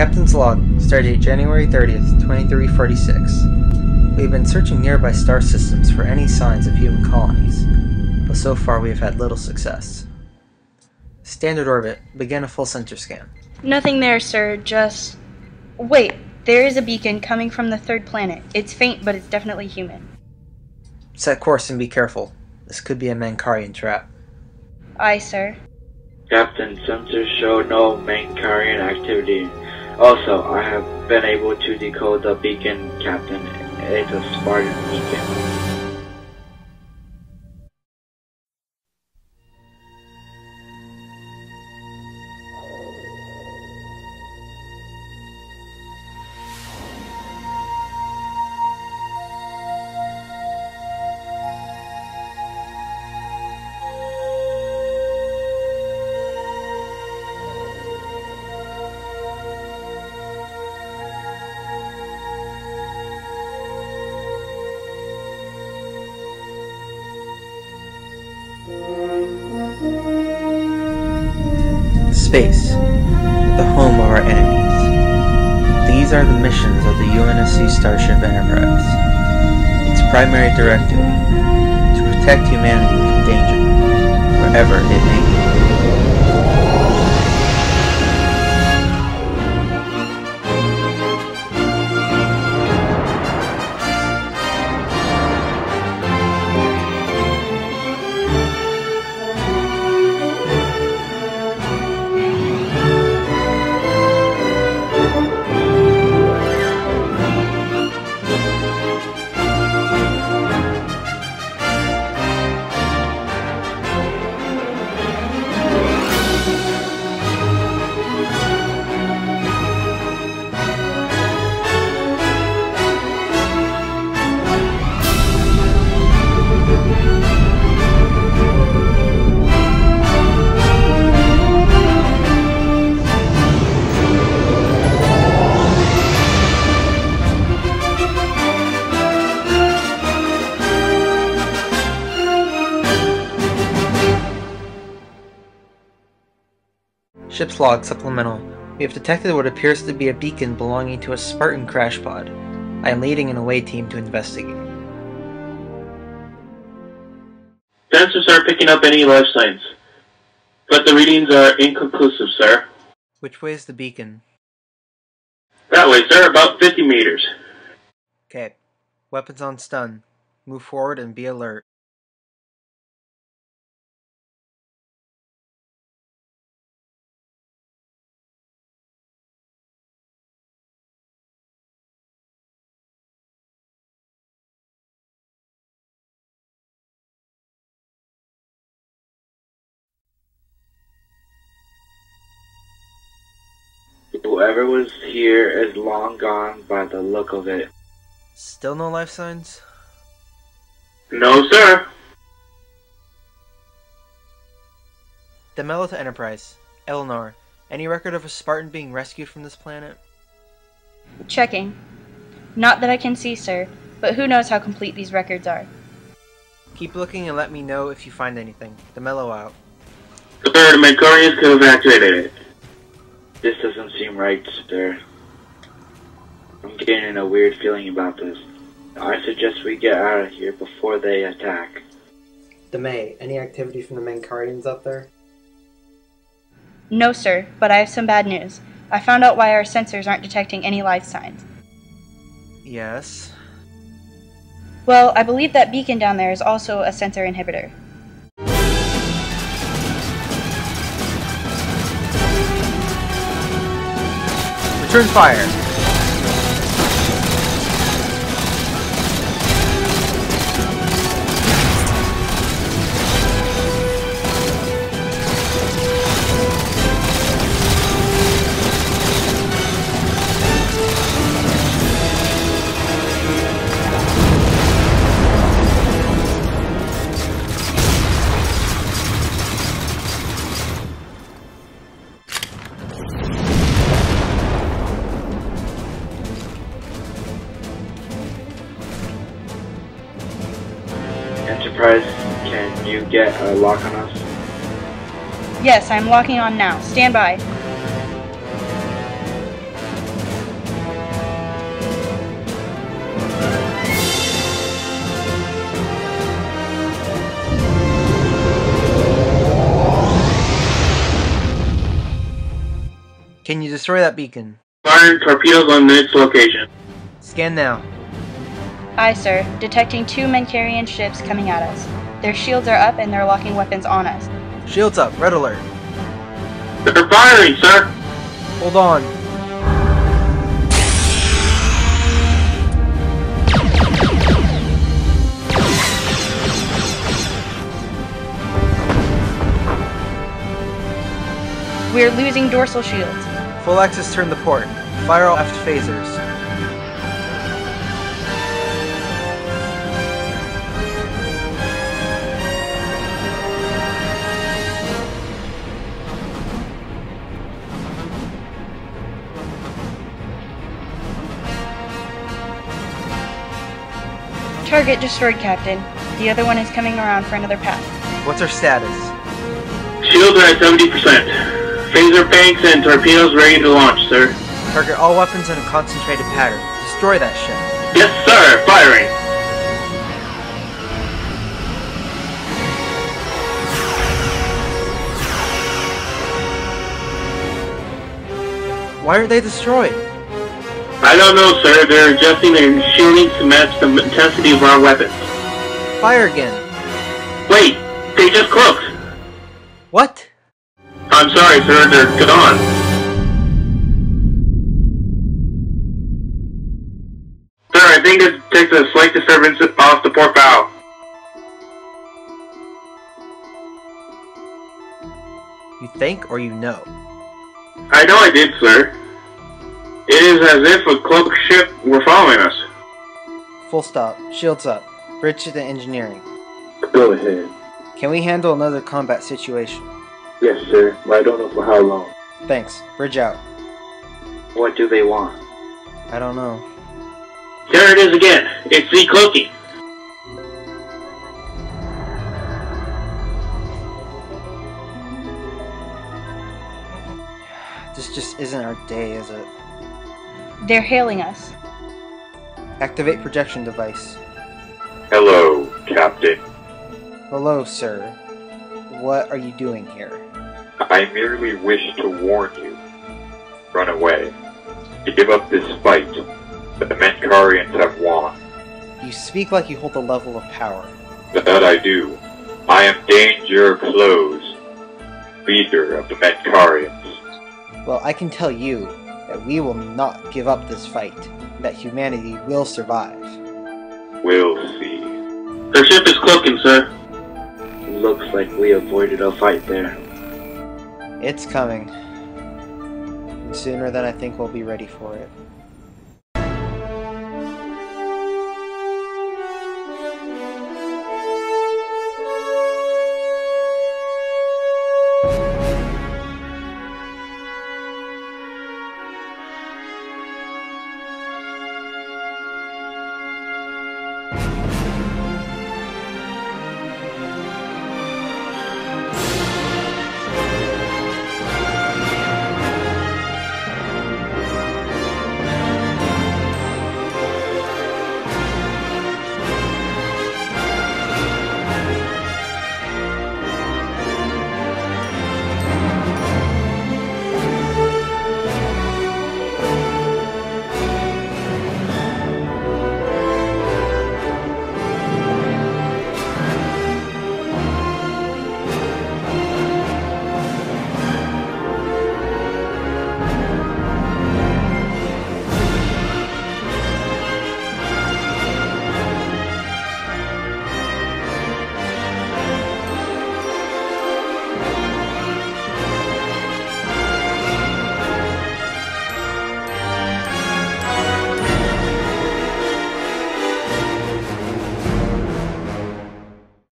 Captain's log, stardate January 30th, 2346. We have been searching nearby star systems for any signs of human colonies, but so far we have had little success. Standard orbit, begin a full sensor scan. Nothing there, sir. Just. Wait, there is a beacon coming from the third planet. It's faint, but it's definitely human. Set course and be careful. This could be a Mankarian trap. Aye, sir. Captain, sensors show no Mankarian activity. Also, I have been able to decode the beacon, Captain. It's a Spartan beacon. Space, the home of our enemies. These are the missions of the UNSC Starship Enterprise. Its primary directive, to protect humanity from danger, wherever it may Ship's log supplemental. We have detected what appears to be a beacon belonging to a Spartan crash pod. I am leading an away team to investigate. Sensors aren't picking up any life signs, but the readings are inconclusive, sir. Which way is the beacon? That way, sir, about 50 meters. Okay. Weapons on stun. Move forward and be alert. Whoever was here is long gone by the look of it. Still no life signs? No, sir. Demelo to Enterprise. Eleanor, any record of a Spartan being rescued from this planet? Checking. Not that I can see, sir, but who knows how complete these records are. Keep looking and let me know if you find anything. Demelo out. The third Mancarians could have activated it. This doesn't seem right, sir. I'm getting a weird feeling about this. I suggest we get out of here before they attack. Demay, any activity from the Mankarians up there? No, sir, but I have some bad news. I found out why our sensors aren't detecting any life signs. Yes. Well, I believe that beacon down there is also a sensor inhibitor. Return fire! Enterprise, can you get a lock on us? Yes, I'm locking on now. Stand by. Can you destroy that beacon? Firing torpedoes on its location. Scan now. Aye, sir. Detecting two Menkarian ships coming at us. Their shields are up and they're locking weapons on us. Shields up. Red alert. They're firing, sir! Hold on. We're losing dorsal shields. Full access turn the port. Fire all aft phasers. Target destroyed, Captain. The other one is coming around for another pass. What's our status? Shields are at 70%. Phaser banks and torpedoes ready to launch, sir. Target all weapons in a concentrated pattern. Destroy that ship. Yes, sir! Firing! Why aren't they destroyed? I don't know, sir. They're adjusting their shielding to match the intensity of our weapons. Fire again. Wait! They just cloaked! What? I'm sorry, sir. They're gone. Sir, I think it takes a slight disturbance off the port bow. You think or you know? I know I did, sir. It is as if a cloaked ship were following us. Full stop. Shields up. Bridge to the engineering. Go ahead. Can we handle another combat situation? Yes, sir, but I don't know for how long. Thanks. Bridge out. What do they want? I don't know. There it is again. It's the cloaking. This just isn't our day, is it? They're hailing us. Activate projection device. Hello, Captain. Hello, sir. What are you doing here? I merely wish to warn you. Run away. To give up this fight. The Menkarians have won. You speak like you hold a level of power. That I do. I am Danger Close, leader of the Menkarians. Well, I can tell you that we will not give up this fight. That humanity will survive. We'll see. Their ship is cloaking, sir. Looks like we avoided a fight there. It's coming. And sooner than I think we'll be ready for it.